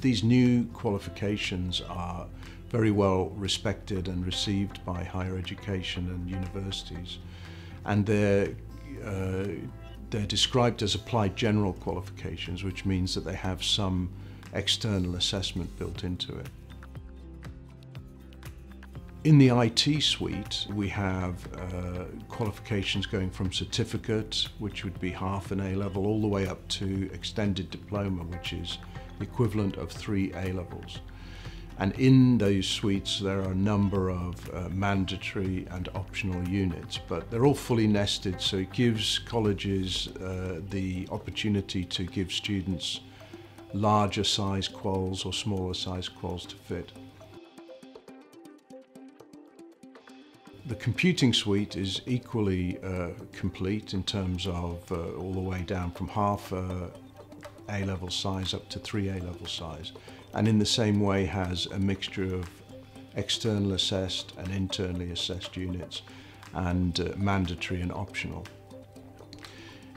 These new qualifications are very well respected and received by higher education and universities. And they're, uh, they're described as applied general qualifications, which means that they have some external assessment built into it. In the IT suite, we have uh, qualifications going from certificate, which would be half an A level, all the way up to extended diploma, which is equivalent of three A levels. And in those suites, there are a number of uh, mandatory and optional units, but they're all fully nested, so it gives colleges uh, the opportunity to give students larger size quals or smaller size quals to fit. The computing suite is equally uh, complete in terms of uh, all the way down from half A-level size up to 3 A-level size and in the same way has a mixture of external assessed and internally assessed units and uh, mandatory and optional.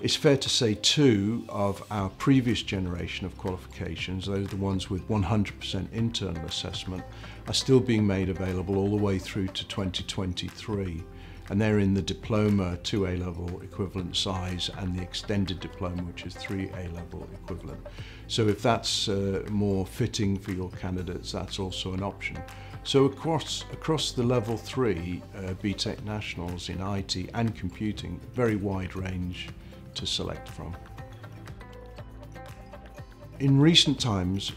It's fair to say two of our previous generation of qualifications, those are the ones with 100% internal assessment, are still being made available all the way through to 2023 and they're in the diploma 2A level equivalent size and the extended diploma which is 3A level equivalent. So if that's uh, more fitting for your candidates that's also an option. So across, across the level 3 uh, BTEC Nationals in IT and computing, very wide range to select from. In recent times,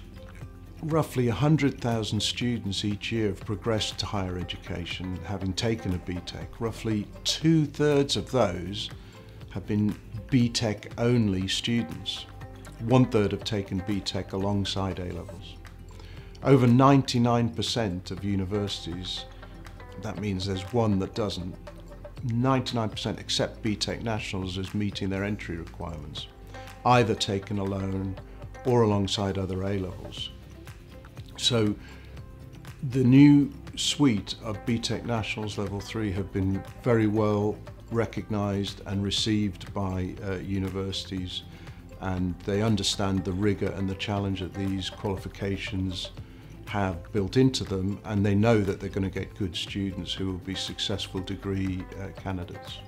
roughly 100,000 students each year have progressed to higher education having taken a BTEC. Roughly two-thirds of those have been BTEC only students. One third have taken BTEC alongside A-levels. Over 99% of universities, that means there's one that doesn't, 99% accept BTEC Nationals as meeting their entry requirements, either taken alone or alongside other A-levels. So the new suite of BTEC Nationals Level 3 have been very well recognised and received by uh, universities and they understand the rigour and the challenge that these qualifications have built into them and they know that they're going to get good students who will be successful degree uh, candidates.